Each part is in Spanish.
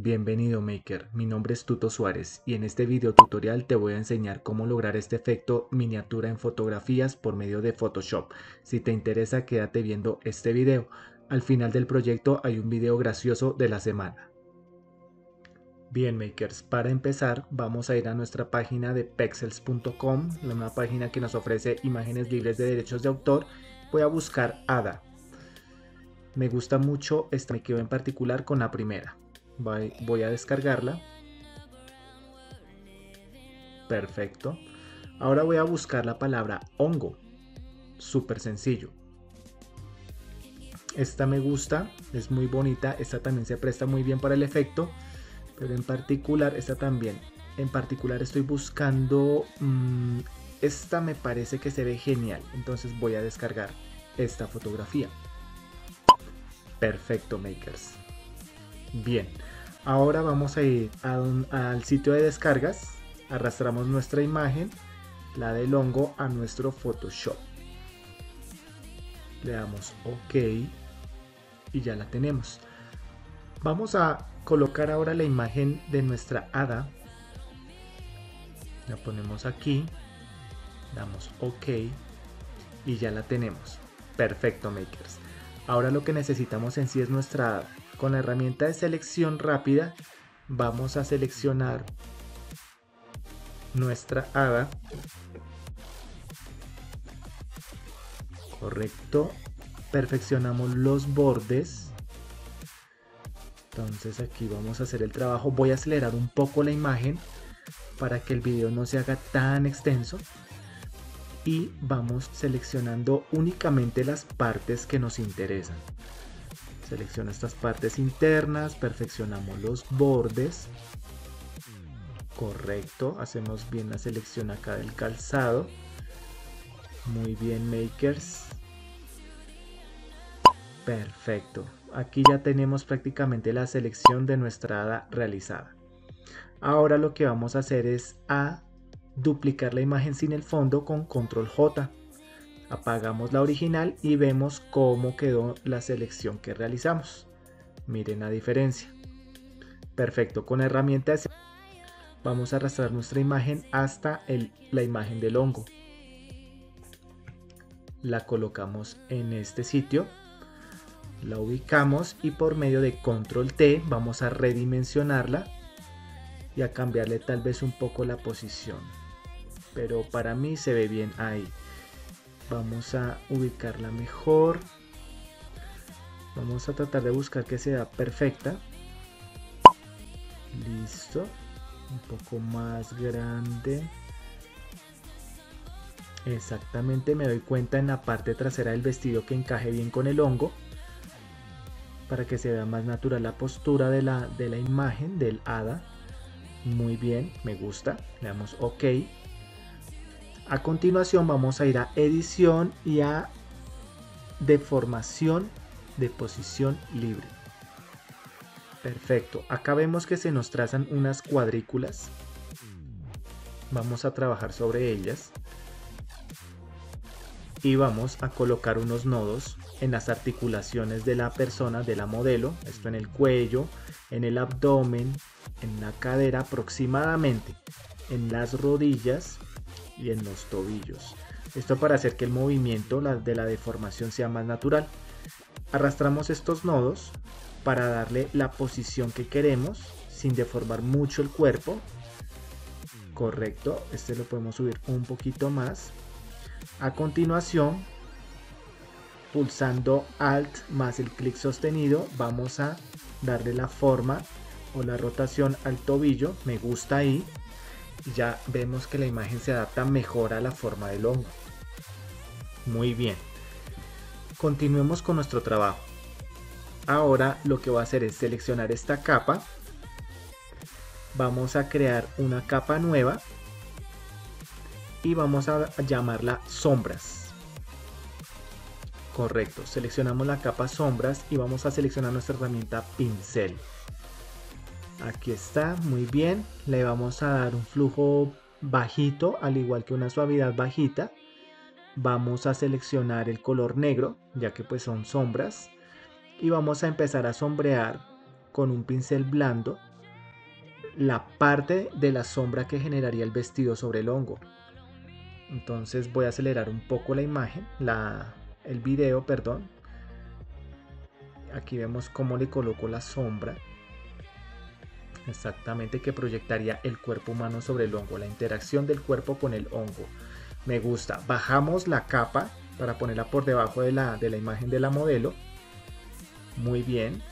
Bienvenido Maker, mi nombre es Tuto Suárez y en este video tutorial te voy a enseñar cómo lograr este efecto miniatura en fotografías por medio de Photoshop. Si te interesa quédate viendo este video. Al final del proyecto hay un video gracioso de la semana. Bien makers, para empezar vamos a ir a nuestra página de pexels.com, una página que nos ofrece imágenes libres de derechos de autor. Voy a buscar ADA. Me gusta mucho, esta me quedo en particular con la primera voy a descargarla. Perfecto. Ahora voy a buscar la palabra hongo. Súper sencillo. Esta me gusta es muy bonita esta también se presta muy bien para el efecto pero en particular esta también. En particular estoy buscando mm, esta me parece que se ve genial. Entonces voy a descargar esta fotografía. Perfecto makers Bien, ahora vamos a ir al sitio de descargas, arrastramos nuestra imagen, la del hongo, a nuestro Photoshop. Le damos OK y ya la tenemos. Vamos a colocar ahora la imagen de nuestra hada. La ponemos aquí, damos OK y ya la tenemos. Perfecto, makers. Ahora lo que necesitamos en sí es nuestra hada. Con la herramienta de selección rápida vamos a seleccionar nuestra hada. Correcto. Perfeccionamos los bordes. Entonces aquí vamos a hacer el trabajo. Voy a acelerar un poco la imagen para que el video no se haga tan extenso. Y vamos seleccionando únicamente las partes que nos interesan. Selecciona estas partes internas, perfeccionamos los bordes. Correcto, hacemos bien la selección acá del calzado. Muy bien, makers. Perfecto. Aquí ya tenemos prácticamente la selección de nuestra hada realizada. Ahora lo que vamos a hacer es a duplicar la imagen sin el fondo con control J apagamos la original y vemos cómo quedó la selección que realizamos. Miren la diferencia. Perfecto con la herramienta vamos a arrastrar nuestra imagen hasta la imagen del hongo. La colocamos en este sitio la ubicamos y por medio de control T vamos a redimensionarla y a cambiarle tal vez un poco la posición. Pero para mí se ve bien ahí vamos a ubicarla mejor. Vamos a tratar de buscar que sea perfecta. Listo. Un poco más grande. Exactamente me doy cuenta en la parte trasera del vestido que encaje bien con el hongo para que se vea más natural la postura de la, de la imagen del hada. Muy bien me gusta. Le damos ok a continuación vamos a ir a edición y a deformación de posición libre. Perfecto, acá vemos que se nos trazan unas cuadrículas. Vamos a trabajar sobre ellas. Y vamos a colocar unos nodos en las articulaciones de la persona, de la modelo. Esto en el cuello, en el abdomen, en la cadera aproximadamente, en las rodillas y en los tobillos. Esto para hacer que el movimiento de la deformación sea más natural. Arrastramos estos nodos para darle la posición que queremos sin deformar mucho el cuerpo. Correcto, este lo podemos subir un poquito más. A continuación, pulsando Alt más el clic sostenido, vamos a darle la forma o la rotación al tobillo. Me gusta ahí ya vemos que la imagen se adapta mejor a la forma del hongo. Muy bien. Continuemos con nuestro trabajo. Ahora lo que voy a hacer es seleccionar esta capa. Vamos a crear una capa nueva. Y vamos a llamarla sombras. Correcto, seleccionamos la capa sombras y vamos a seleccionar nuestra herramienta pincel aquí está muy bien le vamos a dar un flujo bajito al igual que una suavidad bajita vamos a seleccionar el color negro ya que pues son sombras y vamos a empezar a sombrear con un pincel blando la parte de la sombra que generaría el vestido sobre el hongo. Entonces voy a acelerar un poco la imagen, la, el video, perdón. Aquí vemos cómo le coloco la sombra. Exactamente que proyectaría el cuerpo humano sobre el hongo, la interacción del cuerpo con el hongo. Me gusta. Bajamos la capa para ponerla por debajo de la, de la imagen de la modelo. Muy bien.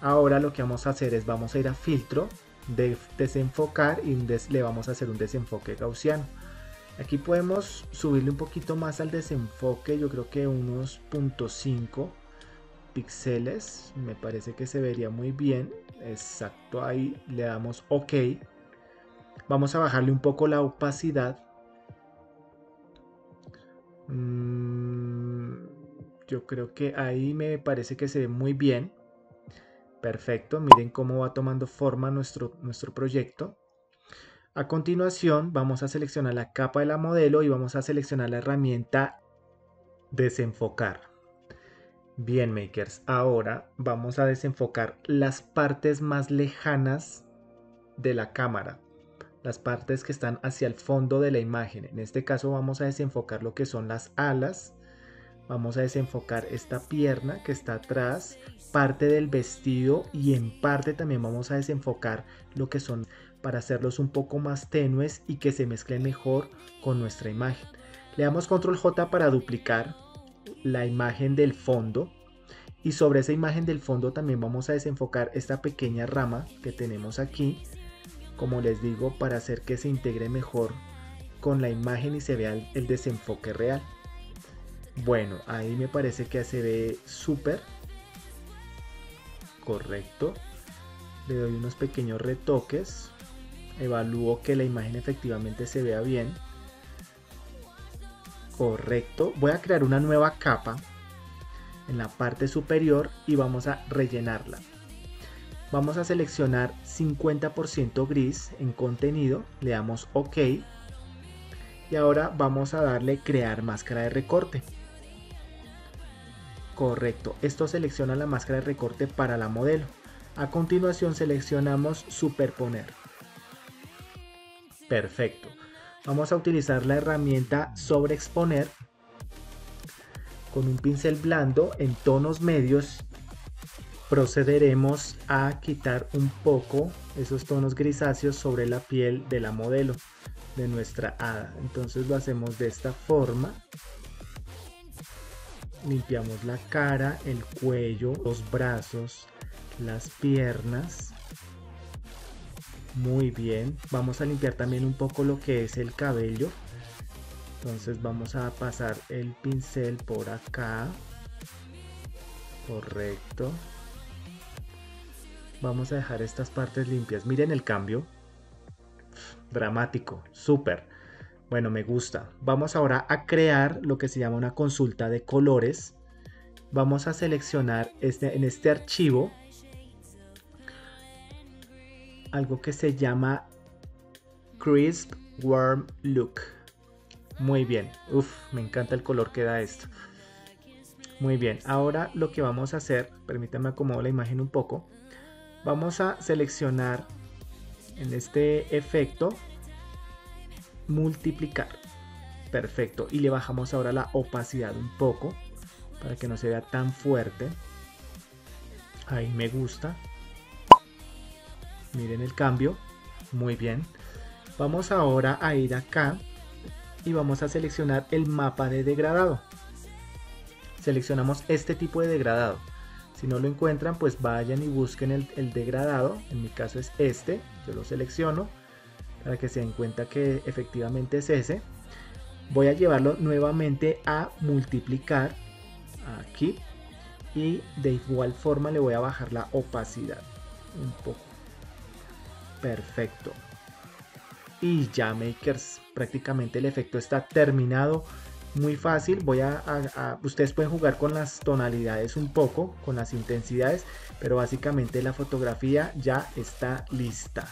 Ahora lo que vamos a hacer es vamos a ir a filtro, de desenfocar y le vamos a hacer un desenfoque gaussiano. Aquí podemos subirle un poquito más al desenfoque, yo creo que unos 0.5 píxeles, me parece que se vería muy bien. Exacto, ahí le damos OK. Vamos a bajarle un poco la opacidad. Mm, yo creo que ahí me parece que se ve muy bien. Perfecto, miren cómo va tomando forma nuestro, nuestro proyecto. A continuación vamos a seleccionar la capa de la modelo y vamos a seleccionar la herramienta desenfocar. Bien makers, ahora vamos a desenfocar las partes más lejanas de la cámara, las partes que están hacia el fondo de la imagen. En este caso vamos a desenfocar lo que son las alas, Vamos a desenfocar esta pierna que está atrás, parte del vestido y en parte también vamos a desenfocar lo que son para hacerlos un poco más tenues y que se mezclen mejor con nuestra imagen. Le damos control J para duplicar la imagen del fondo y sobre esa imagen del fondo también vamos a desenfocar esta pequeña rama que tenemos aquí como les digo para hacer que se integre mejor con la imagen y se vea el desenfoque real bueno, ahí me parece que se ve súper. Correcto. Le doy unos pequeños retoques. Evalúo que la imagen efectivamente se vea bien. Correcto. Voy a crear una nueva capa en la parte superior y vamos a rellenarla. Vamos a seleccionar 50% gris en contenido. Le damos OK. Y ahora vamos a darle crear máscara de recorte. Correcto, esto selecciona la máscara de recorte para la modelo. A continuación seleccionamos superponer. Perfecto. Vamos a utilizar la herramienta sobreexponer con un pincel blando en tonos medios. Procederemos a quitar un poco esos tonos grisáceos sobre la piel de la modelo de nuestra hada. Entonces lo hacemos de esta forma. Limpiamos la cara, el cuello, los brazos, las piernas. Muy bien. Vamos a limpiar también un poco lo que es el cabello. Entonces vamos a pasar el pincel por acá. Correcto. Vamos a dejar estas partes limpias. Miren el cambio. Dramático. Súper. Bueno, me gusta. Vamos ahora a crear lo que se llama una consulta de colores. Vamos a seleccionar este, en este archivo algo que se llama Crisp Warm Look. Muy bien. Uf, me encanta el color que da esto. Muy bien. Ahora lo que vamos a hacer, permítanme acomodar la imagen un poco. Vamos a seleccionar en este efecto multiplicar. Perfecto. Y le bajamos ahora la opacidad un poco para que no se vea tan fuerte. Ahí me gusta. Miren el cambio. Muy bien. Vamos ahora a ir acá y vamos a seleccionar el mapa de degradado. Seleccionamos este tipo de degradado. Si no lo encuentran, pues vayan y busquen el, el degradado. En mi caso es este. Yo lo selecciono para que se den cuenta que efectivamente es ese. Voy a llevarlo nuevamente a multiplicar aquí y de igual forma le voy a bajar la opacidad un poco. Perfecto. Y ya makers, prácticamente el efecto está terminado. Muy fácil, voy a, ustedes pueden jugar con las tonalidades un poco, con las intensidades, pero básicamente la fotografía ya está lista.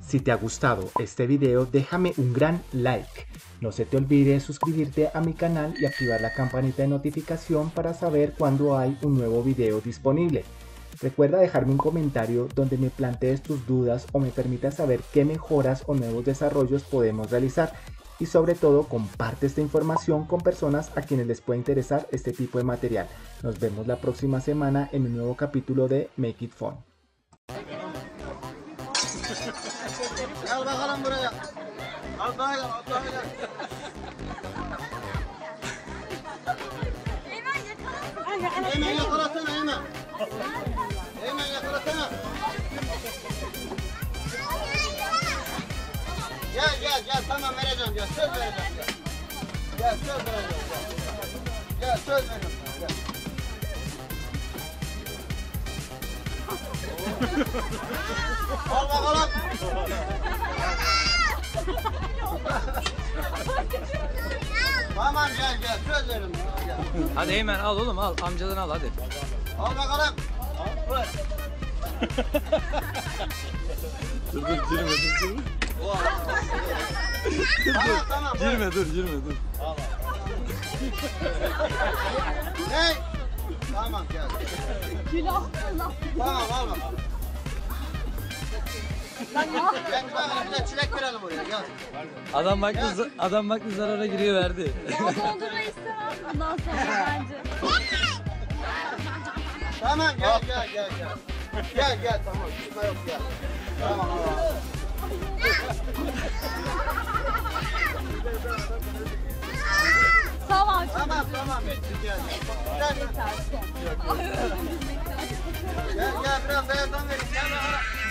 Si te ha gustado este video, déjame un gran like. No se te olvide suscribirte a mi canal y activar la campanita de notificación para saber cuando hay un nuevo video disponible. Recuerda dejarme un comentario donde me plantees tus dudas o me permitas saber qué mejoras o nuevos desarrollos podemos realizar y sobre todo comparte esta información con personas a quienes les puede interesar este tipo de material. Nos vemos la próxima semana en un nuevo capítulo de Make It Fun. Gel gel gel tamam vereceğim gel söz vereceğim gel. Gel söz vereceğim gel. Gel söz veriyorum gel. Al bakalım. tamam gel gel söz veriyorum sana gel. Hadi Eymen al oğlum al. Amcadan al hadi. Al bakalım. Dur dur girme dur dur. Tamam tamam. Girme dur girme dur. Ne? Tamam gel. Tamam al bakalım. Gel bakalım de çilek verelim oraya gel. Adam baktı adam baktı zarara giriyor verdi. Ya dondurma istemem bundan sonra bence. Tamam gel gel gel gel. Gel gel tamam sıkma yok gel. Tamam. Tamam. Tamam tamam gel. Gel gel. Gel biraz beyazdan vereyim gel.